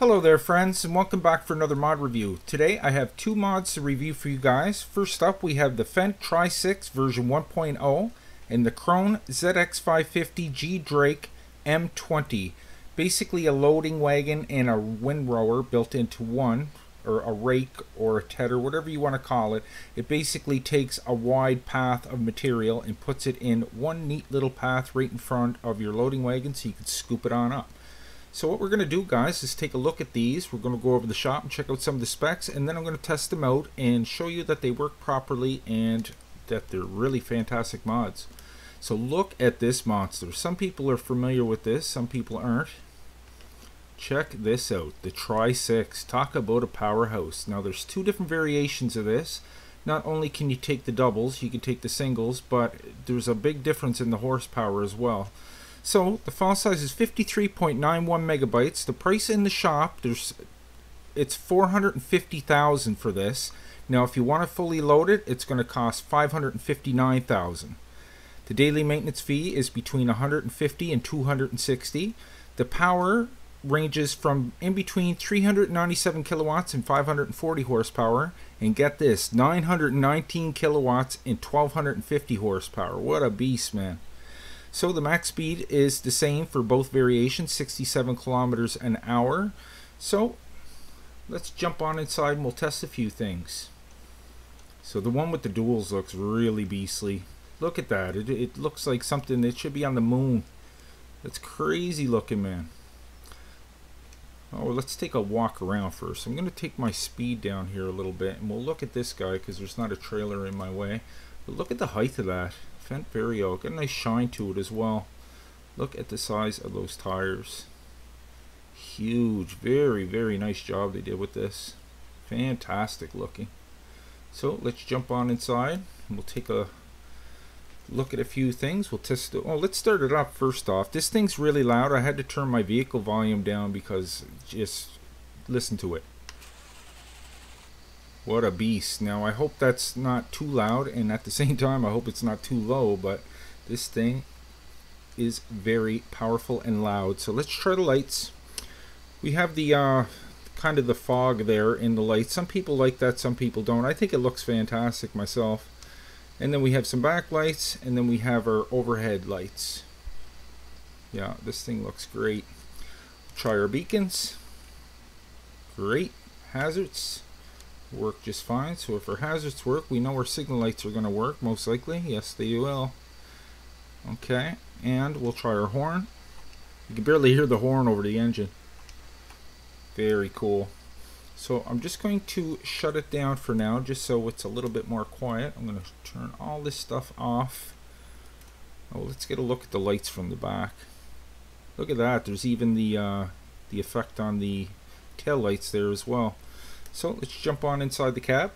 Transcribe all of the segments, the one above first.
Hello there friends and welcome back for another mod review. Today I have two mods to review for you guys. First up we have the Fendt Trisix version 1.0 and the Krone ZX550 GDrake M20. Basically a loading wagon and a windrower built into one or a rake or a tedder, whatever you want to call it. It basically takes a wide path of material and puts it in one neat little path right in front of your loading wagon so you can scoop it on up. So what we're going to do guys is take a look at these. We're going to go over the shop and check out some of the specs and then I'm going to test them out and show you that they work properly and that they're really fantastic mods. So look at this monster. Some people are familiar with this, some people aren't. Check this out, the Trisix. Talk about a powerhouse. Now there's two different variations of this. Not only can you take the doubles, you can take the singles, but there's a big difference in the horsepower as well. So the file size is 53.91 megabytes. The price in the shop, there's it's 450,000 for this. Now if you want to fully load it, it's going to cost 559,000. The daily maintenance fee is between 150 and 260. The power ranges from in between 397 kilowatts and 540 horsepower and get this 919 kilowatts and 1250 horsepower what a beast man so the max speed is the same for both variations, 67 kilometers an hour. So let's jump on inside and we'll test a few things. So the one with the duals looks really beastly. Look at that. It, it looks like something that should be on the moon. That's crazy looking, man. Oh, let's take a walk around first. I'm going to take my speed down here a little bit, and we'll look at this guy because there's not a trailer in my way. But look at the height of that. Fendt Vario. Got a nice shine to it as well. Look at the size of those tires. Huge. Very, very nice job they did with this. Fantastic looking. So let's jump on inside. We'll take a look at a few things. We'll test it. Oh, let's start it up first off. This thing's really loud. I had to turn my vehicle volume down because just listen to it. What a beast. Now, I hope that's not too loud, and at the same time, I hope it's not too low, but this thing is very powerful and loud. So let's try the lights. We have the uh, kind of the fog there in the lights. Some people like that, some people don't. I think it looks fantastic myself. And then we have some backlights, and then we have our overhead lights. Yeah, this thing looks great. Try our beacons. Great. Hazards work just fine. So if our hazards work, we know our signal lights are going to work, most likely. Yes, they will. Okay, and we'll try our horn. You can barely hear the horn over the engine. Very cool. So I'm just going to shut it down for now, just so it's a little bit more quiet. I'm going to turn all this stuff off. Oh, let's get a look at the lights from the back. Look at that. There's even the uh, the effect on the tail lights there as well. So let's jump on inside the cab.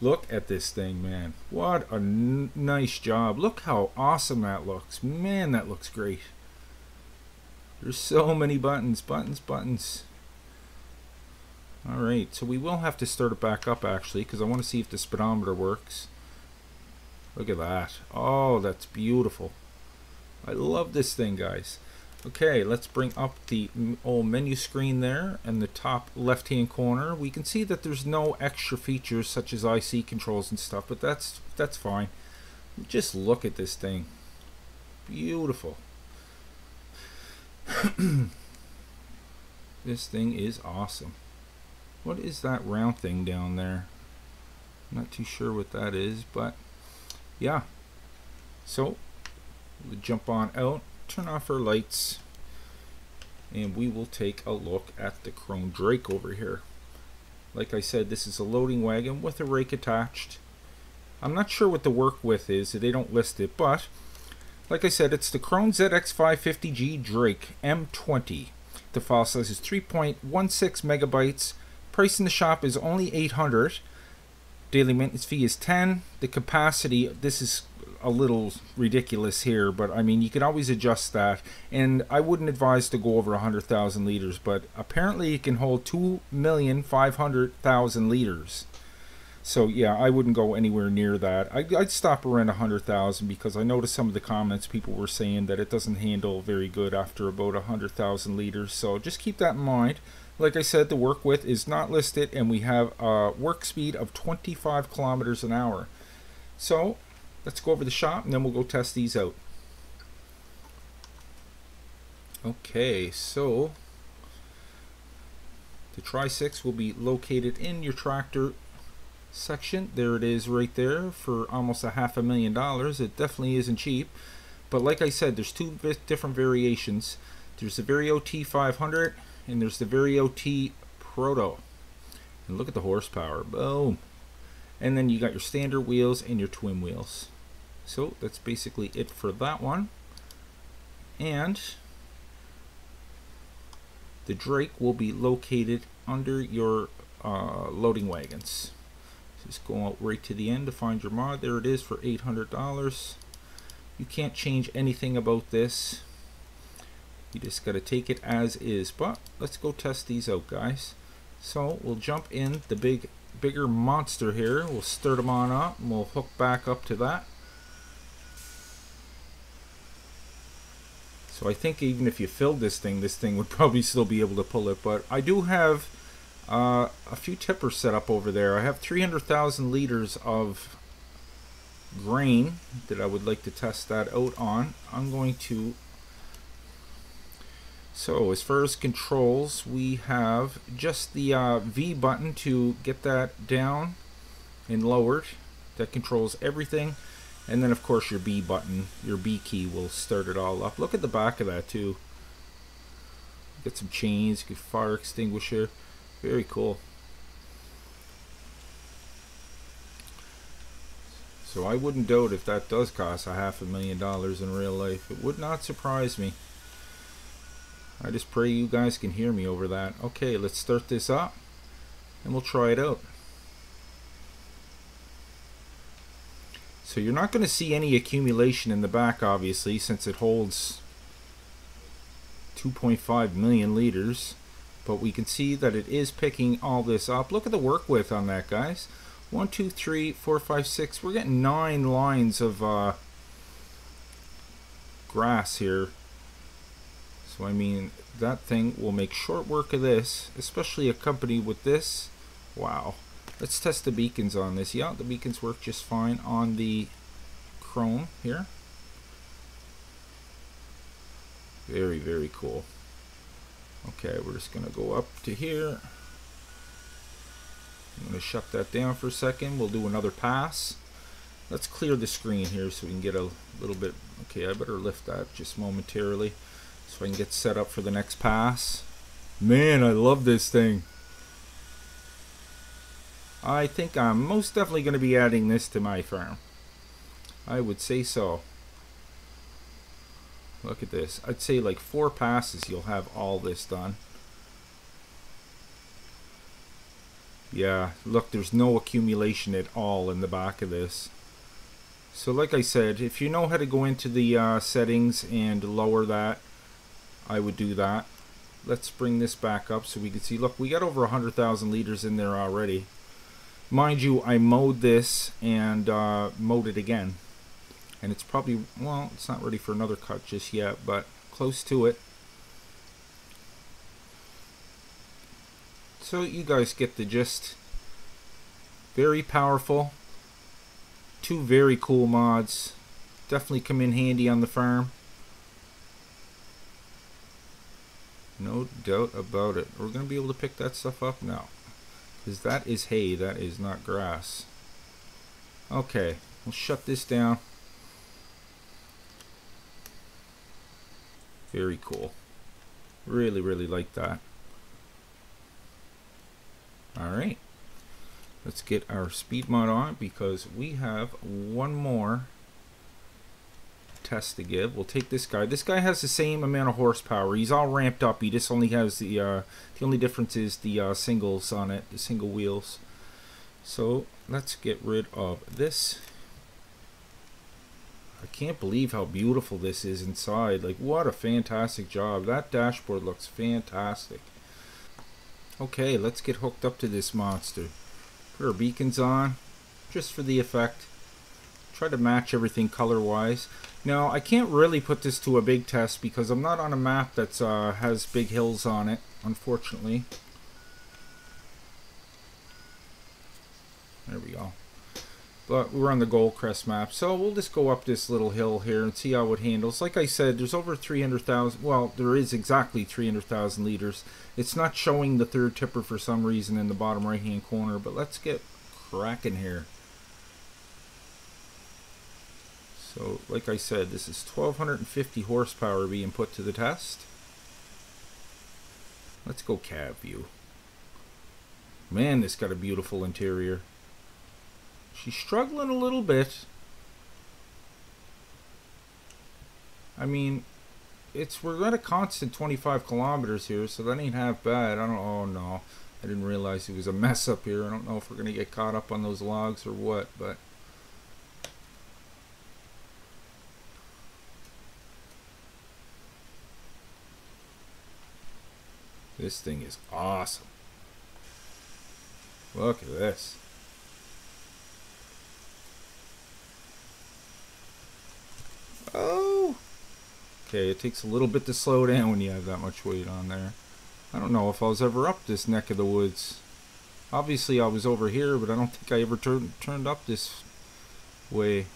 Look at this thing, man. What a nice job. Look how awesome that looks. Man, that looks great. There's so many buttons, buttons, buttons. Alright, so we will have to start it back up actually because I want to see if the speedometer works. Look at that. Oh, that's beautiful. I love this thing, guys. Okay, let's bring up the old menu screen there in the top left hand corner. We can see that there's no extra features such as IC controls and stuff, but that's that's fine. Just look at this thing. Beautiful. this thing is awesome. What is that round thing down there? Not too sure what that is, but yeah. So, we'll jump on out turn off our lights and we will take a look at the Krone Drake over here. Like I said, this is a loading wagon with a rake attached. I'm not sure what the work width is, they don't list it, but like I said, it's the Krone ZX550 GDrake M20. The file size is 3.16 megabytes. Price in the shop is only 800. Daily maintenance fee is 10. The capacity, this is a little ridiculous here, but I mean, you can always adjust that. And I wouldn't advise to go over 100,000 liters, but apparently it can hold 2,500,000 liters. So yeah, I wouldn't go anywhere near that. I, would stop around a hundred thousand because I noticed some of the comments people were saying that it doesn't handle very good after about a hundred thousand liters. So just keep that in mind. Like I said, the work width is not listed, and we have a work speed of 25 kilometers an hour. So let's go over the shop, and then we'll go test these out. Okay, so the Trisix will be located in your tractor section. There it is right there for almost a half a million dollars. It definitely isn't cheap. But like I said, there's two different variations. There's the Vario T500 and there's the Vario T Proto. And look at the horsepower. Boom. And then you got your standard wheels and your twin wheels. So that's basically it for that one. And the Drake will be located under your uh, loading wagons. Just go out right to the end to find your mod. There it is for $800. You can't change anything about this. You just got to take it as is. But let's go test these out, guys. So we'll jump in the big, bigger monster here. We'll start them on up and we'll hook back up to that. So I think even if you filled this thing, this thing would probably still be able to pull it. But I do have uh, a few tippers set up over there. I have 300,000 liters of grain that I would like to test that out on. I'm going to so as far as controls we have just the uh, V button to get that down and lowered that controls everything and then of course your B button your B key will start it all up look at the back of that too get some chains fire extinguisher very cool. So I wouldn't doubt if that does cost a half a million dollars in real life. It would not surprise me. I just pray you guys can hear me over that. Okay, let's start this up and we'll try it out. So you're not going to see any accumulation in the back obviously since it holds 2.5 million liters but we can see that it is picking all this up. Look at the work width on that, guys. One, two, three, four, five, six. We're getting nine lines of uh, grass here. So, I mean, that thing will make short work of this, especially a company with this. Wow. Let's test the beacons on this. Yeah, the beacons work just fine on the Krone here. Very, very cool. Okay, we're just going to go up to here. I'm going to shut that down for a second. We'll do another pass. Let's clear the screen here so we can get a little bit... Okay, I better lift that just momentarily so I can get set up for the next pass. Man, I love this thing. I think I'm most definitely going to be adding this to my farm. I would say so. Look at this. I'd say like four passes you'll have all this done. Yeah, look, there's no accumulation at all in the back of this. So like I said, if you know how to go into the uh, settings and lower that, I would do that. Let's bring this back up so we can see. Look, we got over 100,000 liters in there already. Mind you, I mowed this and uh, mowed it again. And it's probably well it's not ready for another cut just yet but close to it. So you guys get the gist. Very powerful. Two very cool mods. Definitely come in handy on the farm. No doubt about it. We're gonna be able to pick that stuff up now because that is hay that is not grass okay we'll shut this down Very cool. Really, really like that. Alright. Let's get our speed mod on because we have one more test to give. We'll take this guy. This guy has the same amount of horsepower. He's all ramped up. He just only has the, uh, the only difference is the uh, singles on it, the single wheels. So let's get rid of this I can't believe how beautiful this is inside. Like, what a fantastic job. That dashboard looks fantastic. Okay, let's get hooked up to this monster. Put our beacons on, just for the effect. Try to match everything color-wise. Now, I can't really put this to a big test because I'm not on a map that uh, has big hills on it, unfortunately. There we go. But we're on the Goldcrest map, so we'll just go up this little hill here and see how it handles. Like I said, there's over 300,000, well, there is exactly 300,000 liters. It's not showing the third tipper for some reason in the bottom right-hand corner, but let's get cracking here. So, like I said, this is 1250 horsepower being put to the test. Let's go cab view. Man, this got a beautiful interior. She's struggling a little bit. I mean, it's we're at a constant 25 kilometers here, so that ain't half bad. I don't. Oh no, I didn't realize it was a mess up here. I don't know if we're gonna get caught up on those logs or what, but. This thing is awesome. Look at this. Oh! Okay, it takes a little bit to slow down when you have that much weight on there. I don't know if I was ever up this neck of the woods. Obviously I was over here, but I don't think I ever turned turned up this way.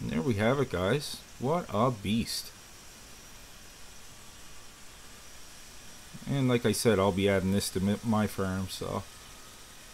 And there we have it, guys. What a beast. And like I said, I'll be adding this to my farm, so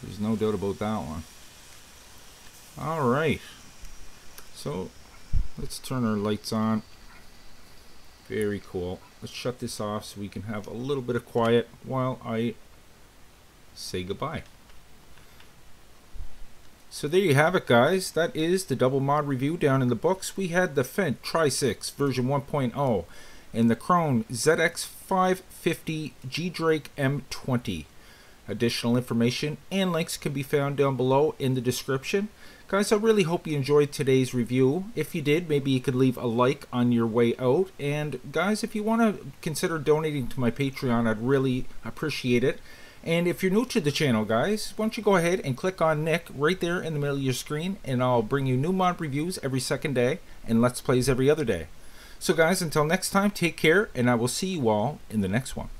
there's no doubt about that one. Alright. So, let's turn our lights on. Very cool. Let's shut this off so we can have a little bit of quiet while I say goodbye. So there you have it guys. That is the double mod review down in the books. We had the Fendt Trisix version 1.0 and the Krone ZX550 GDrake M20. Additional information and links can be found down below in the description. Guys, I really hope you enjoyed today's review. If you did, maybe you could leave a like on your way out. And guys, if you want to consider donating to my Patreon, I'd really appreciate it. And if you're new to the channel, guys, why don't you go ahead and click on Nick right there in the middle of your screen, and I'll bring you new mod reviews every second day and Let's Plays every other day. So guys, until next time, take care, and I will see you all in the next one.